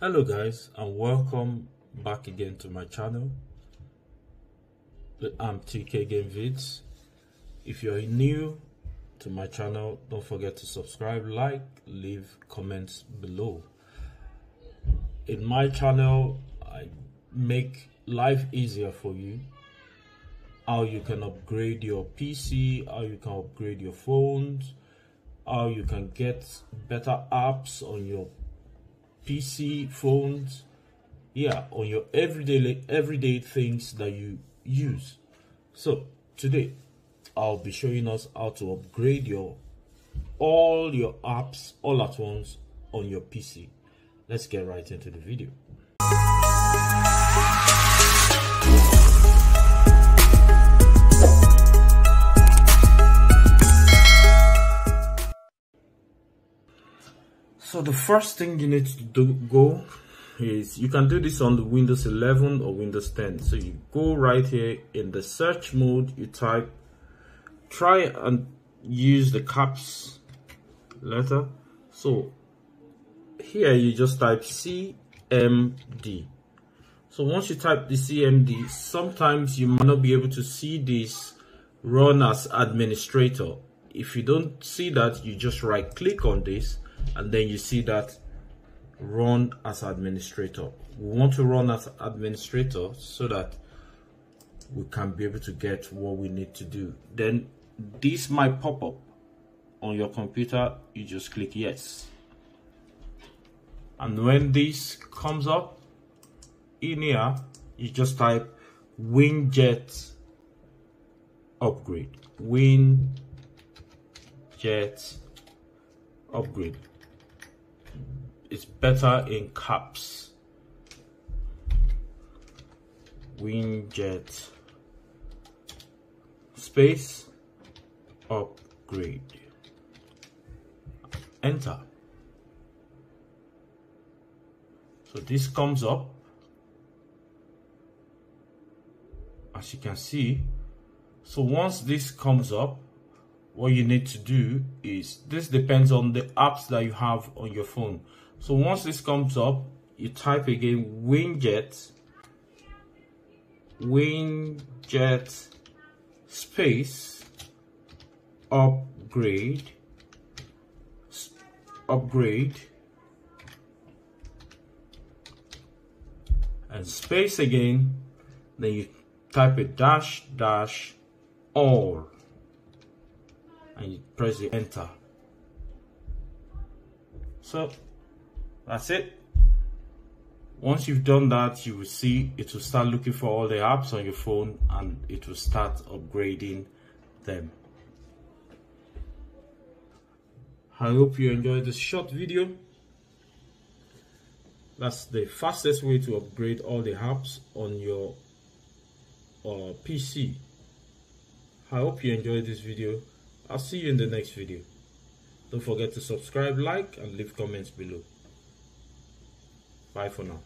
hello guys and welcome back again to my channel. I'm tk game vids. If you're new to my channel don't forget to subscribe like leave comments below. In my channel i make life easier for you. How you can upgrade your pc how you can upgrade your phones how you can get better apps on your PC, phones, yeah, on your everyday everyday things that you use. So today I'll be showing us how to upgrade your all your apps all at once on your PC. Let's get right into the video. The first thing you need to do go is you can do this on the Windows 11 or Windows 10. So you go right here in the search mode, you type, try and use the caps letter. So here you just type CMD. So once you type the CMD, sometimes you might not be able to see this run as administrator. If you don't see that, you just right click on this and then you see that run as administrator. We want to run as administrator so that we can be able to get what we need to do. Then this might pop up on your computer. You just click yes. And when this comes up in here you just type winget upgrade. Winget upgrade it's better in caps. Winget space upgrade. Enter. So this comes up. As you can see. So once this comes up, what you need to do is this depends on the apps that you have on your phone so once this comes up you type again winget winget space upgrade upgrade and space again then you type a dash dash all and you press the enter. So that's it. Once you've done that you will see it will start looking for all the apps on your phone and it will start upgrading them. I hope you enjoyed this short video. That's the fastest way to upgrade all the apps on your uh, pc i hope you enjoyed this video. I'll see you in the next video. Don't forget to subscribe like and leave comments below Bye for now.